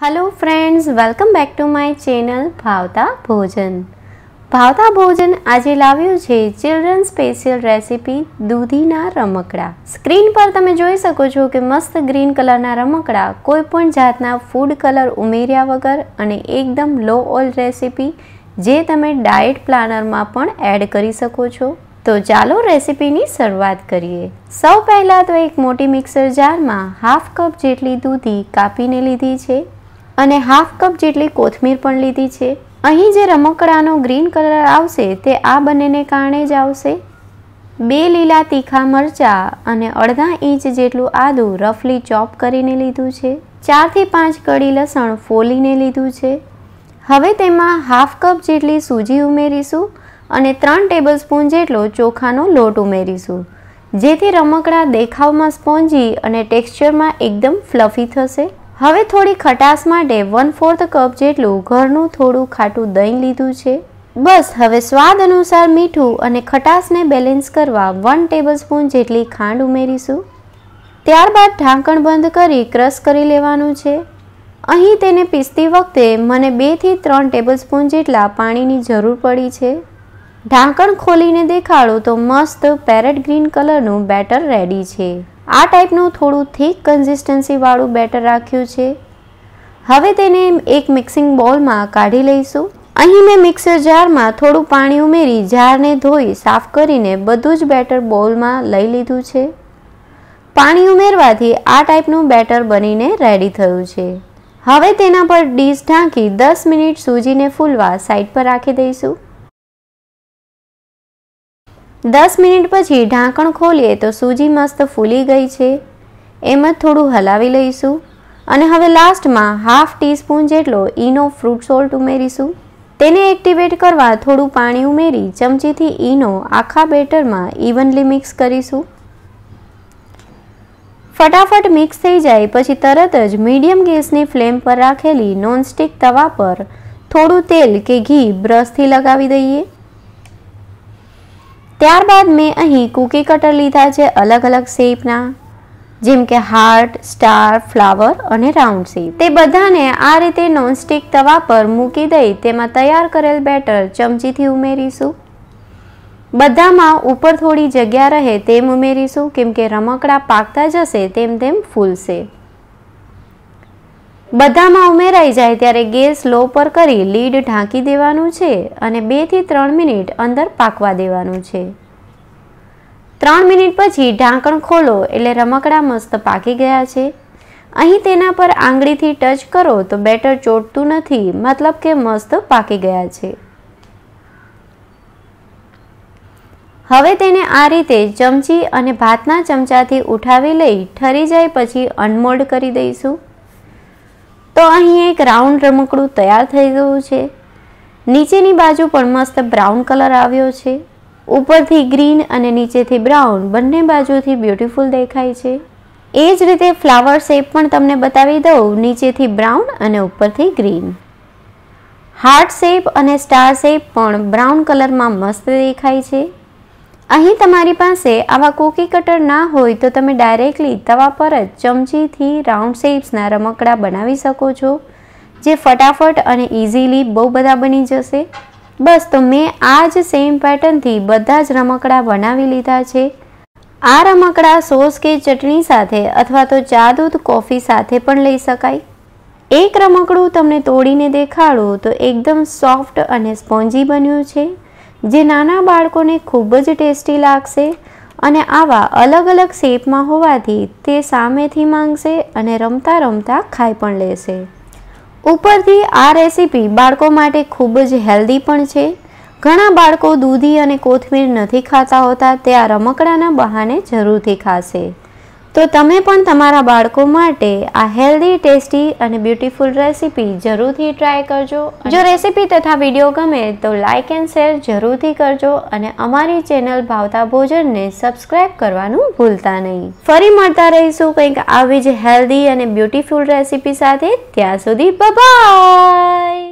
Hello friends welcome back to my channel ભાવતા ભોજન ભાવતા ભોજન આજે લાવ્યું છે ચિલ્ડ્રન સ્પેશિયલ રેસીપી દૂધીના રમકડા. સ્ક્રીન પર તમે જોઈ શકો છો કે મસ્ત ગ્રીન કલરના રમકડા કોઈપણ જાતના ફૂડ કલર ઉમેર્યા વગર અને એકદમ લો ઓઇલ રેસીપી જે તમે ડાયટ પ્લાનરમાં પણ એડ કરી શકો છો. તો ચાલો રેસીપીની શરૂઆત કરીએ. સૌ પહેલાં તો એક મોટી મિક્સર જારમાં હાફ કપ જેટલી દૂધી કાપીને લીધી છે. અને હાફ કપ જેટલી કોથમીર પણ લીધી છે. અહીં જે રમકડાનો ગ્રીન કલર આવશે તે આ બંનેને કારણે જ આવશે. બે લીલા તીખા મરચાં અને અડધા ઇંચ જેટલું આદું રફલી ચોપ કરીને લીધું છે. ચારથી પાંચ કડી લસણ ફોલીને લીધું છે. હવે તેમાં હાફ કપ જેટલી સૂજી ઉમેરીશું અને ત્રણ ટેબલ સ્પૂન જેટલો ચોખાનો લોટ ઉમેરીશું. જેથી રમકડા દેખાવમાં સ્પોન્જી અને ટેક્સચરમાં એકદમ ફ્લફી થશે. હવે થોડી ખટાશ માટે વન ફોર્થ કપ જેટલું ઘરનું થોડું ખાટું દહીં લીધું છે. બસ, હવે સ્વાદ અનુસાર મીઠું અને ખટાશને બેલેન્સ કરવા વન ટેબલ સ્પૂન જેટલી ખાંડ ઉમેરીશું. ત્યારબાદ ઢાંકણ બંધ કરી ક્રશ કરી લેવાનું છે. અહીં તેને પીસતી વખતે મને બેથી ત્રણ ટેબલ સ્પૂન જેટલા પાણીની જરૂર પડી છે. ઢાંકણ ખોલીને દેખાડો તો મસ્ત પેરેટ ગ્રીન કલરનું બેટર રેડી છે. આ ટાઈપનું થોડું થીક કન્સિસ્ટન્સીવાળું બેટર રાખ્યું છે. હવે તેને એક મિક્સિંગ બોલમાં કાઢી લઈશું. અહીં મેં મિક્સર જારમાં થોડું પાણી ઉમેરી જારને ધોઈ સાફ કરીને બધું જ બેટર બોલમાં લઈ લીધું છે. પાણી ઉમેરવાથી આ ટાઈપનું બેટર બનીને રેડી થયું છે. હવે તેના પર ડીશ ઢાંકી દસ મિનિટ સૂજીને ફૂલવા સાઈડ પર રાખી દઈશું. દસ મિનિટ પછી ઢાંકણ ખોલીએ તો સૂજી મસ્ત ફૂલી ગઈ છે. એમ જ થોડું હલાવી લઈશું અને હવે લાસ્ટમાં હાફ ટીસ્પૂન જેટલો ઈનો ફ્રૂટ સોલ્ટ ઉમેરીશું. તેને એક્ટિવેટ કરવા થોડું પાણી ઉમેરી ચમચીથી ઈનો આખા બેટરમાં ઇવનલી મિક્સ કરીશું. ફટાફટ મિક્સ થઈ જાય પછી તરત જ મીડિયમ ગેસની ફ્લેમ પર રાખેલી નોનસ્ટિક તવા પર થોડું તેલ કે ઘી બ્રશથી લગાવી દઈએ. ત્યારબાદ મેં અહીં કૂકી કટર લીધા છે અલગ અલગ શેપના. જેમ કે હાર્ટ, સ્ટાર, ફ્લાવર અને રાઉન્ડ શેપ. તે બધાને આ રીતે નોનસ્ટિક તવા પર મૂકી દઈ તેમાં તૈયાર કરેલ બેટર ચમચીથી ઉમેરીશું. બધામાં ઉપર થોડી જગ્યા રહે તેમ ઉમેરીશું. કેમ કે રમકડા પાકતા જશે તેમ તેમ ફૂલશે. બધામાં ઉમેરાઈ જાય ત્યારે ગેસ લો પર કરી લીડ ઢાંકી દેવાનું છે અને બેથી ત્રણ મિનિટ અંદર પાકવા દેવાનું છે. ત્રણ મિનિટ પછી ઢાંકણ ખોલો એટલે રમકડા મસ્ત પાકી ગયા છે. અહીં તેના પર આંગળીથી ટચ કરો તો બેટર ચોટતું નથી, મતલબ કે મસ્ત પાકી ગયા છે. હવે તેને આ રીતે ચમચી અને ભાતના ચમચાથી ઉઠાવી લઈ ઠરી જાય પછી અનમોલ્ડ કરી દઈશું. તો અહીં એક રાઉન્ડ રમકડું તૈયાર થઈ ગયું છે. નીચેની બાજુ પણ મસ્ત બ્રાઉન કલર આવ્યો છે. ઉપરથી ગ્રીન અને નીચેથી બ્રાઉન બંને બાજુથી બ્યુટીફુલ દેખાય છે. એ જ રીતે ફ્લાવર શેપ પણ તમને બતાવી દઉં, નીચેથી બ્રાઉન અને ઉપરથી ગ્રીન. હાર્ટ શેપ અને સ્ટાર શેપ પણ બ્રાઉન કલરમાં મસ્ત દેખાય છે. અહીં તમારી પાસે આવા કૂકી કટર ના હોય તો તમે ડાયરેક્ટલી તવા પર જ ચમચીથી રાઉન્ડ શેપ્સના રમકડા બનાવી શકો છો, જે ફટાફટ અને ઇઝીલી બહુ બધા બની જશે. બસ, તો મેં આ જ સેમ પેટર્નથી બધા જ રમકડા બનાવી લીધા છે. આ રમકડા સોસ કે ચટણી સાથે અથવા તો ચા દૂધ કોફી સાથે પણ લઈ શકાય. એક રમકડું તમને તોડીને દેખાડું તો એકદમ સોફ્ટ અને સ્પોન્જી બન્યું છે. જે નાના બાળકોને ખૂબ જ ટેસ્ટી લાગશે અને આવા અલગ અલગ શેપમાં હોવાથી તે સામેથી માંગશે અને રમતા રમતા ખાઈ પણ લેશે. ઉપરથી આ રેસીપી બાળકો માટે ખૂબ જ હેલ્ધી પણ છે. ઘણા બાળકો દૂધી અને કોથમીર નથી ખાતા હોતા તે આ રમકડાના બહાને જરૂરથી ખાશે. તો તમે પણ તમારા બાળકો માટે આ હેલ્ધી ટેસ્ટી અને બ્યુટીફુલ રેસીપી જરૂરથી ટ્રાય કરજો. જો રેસીપી તથા વીડિયો ગમે તો લાઇક એન્ડ શેર જરૂરથી કરજો અને અમારી ચેનલ ભાવતા ભોજનને સબસ્ક્રાઇબ કરવાનું ભૂલતા નહીં. ફરી મળતા રહીશું કંઈક આવી જ હેલ્ધી અને બ્યુટીફુલ રેસીપી સાથે ત્યાં સુધી બાય